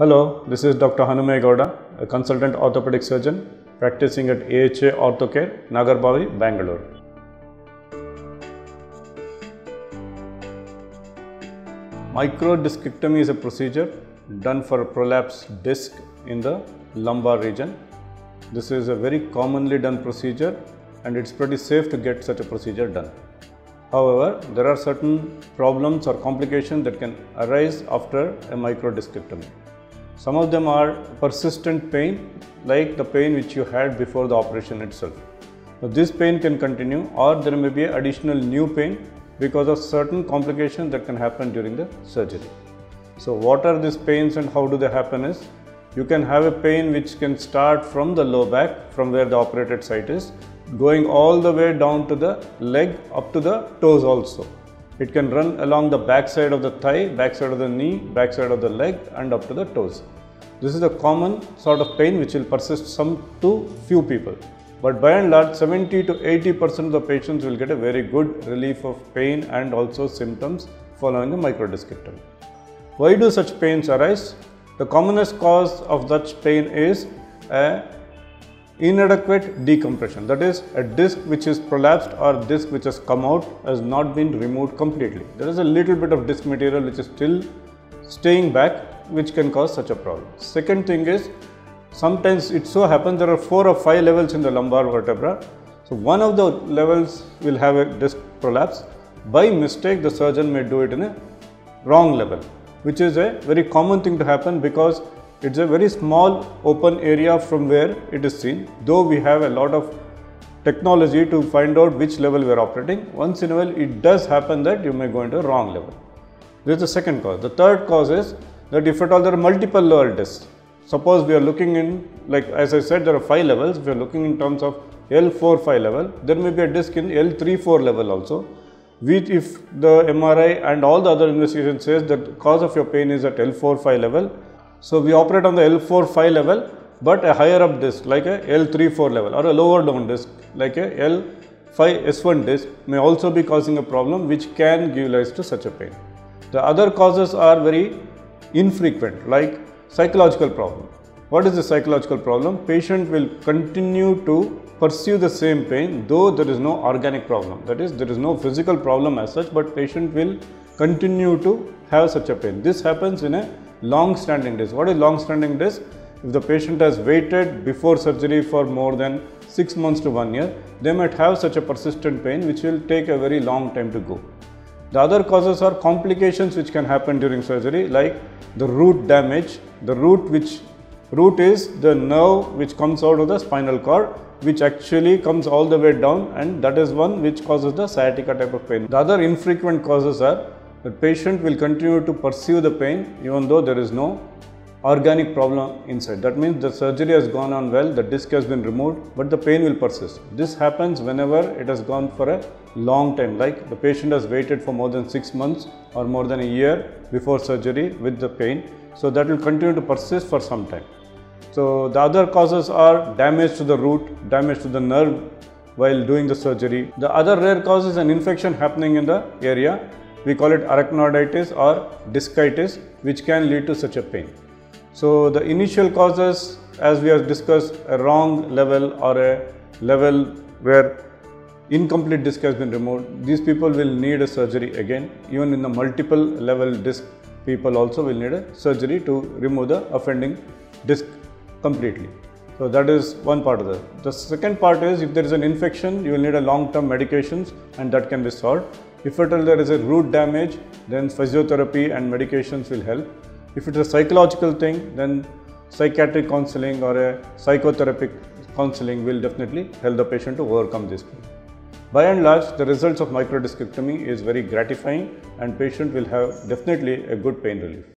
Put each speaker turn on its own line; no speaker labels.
Hello, this is Dr. Hanume Gowda, a consultant orthopedic surgeon practicing at AHA Orthocare, Nagarbavi, Bangalore. Microdiscectomy is a procedure done for a prolapsed disc in the lumbar region. This is a very commonly done procedure and it's pretty safe to get such a procedure done. However, there are certain problems or complications that can arise after a microdiscectomy. Some of them are persistent pain, like the pain which you had before the operation itself. So this pain can continue, or there may be additional new pain because of certain complications that can happen during the surgery. So, what are these pains and how do they happen is you can have a pain which can start from the low back, from where the operated site is, going all the way down to the leg up to the toes also. It can run along the back side of the thigh, back side of the knee, back side of the leg and up to the toes. This is a common sort of pain which will persist some to few people. But by and large 70 to 80 percent of the patients will get a very good relief of pain and also symptoms following a microdiscectomy. Why do such pains arise? The commonest cause of such pain is a inadequate decompression. That is a disc which is prolapsed or disc which has come out has not been removed completely. There is a little bit of disc material which is still staying back which can cause such a problem. Second thing is sometimes it so happens there are four or five levels in the lumbar vertebra. So one of the levels will have a disc prolapse. By mistake the surgeon may do it in a wrong level which is a very common thing to happen because it's a very small open area from where it is seen, though we have a lot of technology to find out which level we are operating. Once in a while, it does happen that you may go into a wrong level. This is the second cause. The third cause is that if at all there are multiple level discs, suppose we are looking in, like as I said, there are five levels. We are looking in terms of L4 5 level. There may be a disc in L3 4 level also. Which if the MRI and all the other investigation says that cause of your pain is at L4 5 level, so we operate on the L4 5 level, but a higher up disc like a L3 4 level or a lower down disc like a L5 S1 disc may also be causing a problem which can give rise to such a pain. The other causes are very infrequent like psychological problem. What is the psychological problem? Patient will continue to pursue the same pain though there is no organic problem. That is there is no physical problem as such but patient will continue to have such a pain. This happens in a long standing disc. What is long standing disc? If the patient has waited before surgery for more than 6 months to 1 year, they might have such a persistent pain which will take a very long time to go. The other causes are complications which can happen during surgery like the root damage. The root which root is the nerve which comes out of the spinal cord which actually comes all the way down and that is one which causes the sciatica type of pain. The other infrequent causes are the patient will continue to pursue the pain even though there is no organic problem inside. That means the surgery has gone on well, the disc has been removed, but the pain will persist. This happens whenever it has gone for a long time, like the patient has waited for more than 6 months or more than a year before surgery with the pain. So that will continue to persist for some time. So the other causes are damage to the root, damage to the nerve while doing the surgery. The other rare cause is an infection happening in the area we call it arachnoiditis or discitis which can lead to such a pain. So the initial causes as we have discussed a wrong level or a level where incomplete disc has been removed, these people will need a surgery again. Even in the multiple level disc, people also will need a surgery to remove the offending disc completely. So that is one part of that. The second part is if there is an infection, you will need a long-term medications and that can be solved. If at all there is a root damage, then physiotherapy and medications will help. If it is a psychological thing, then psychiatric counseling or a psychotherapeutic counseling will definitely help the patient to overcome this. By and large, the results of microdiscectomy is very gratifying and patient will have definitely a good pain relief.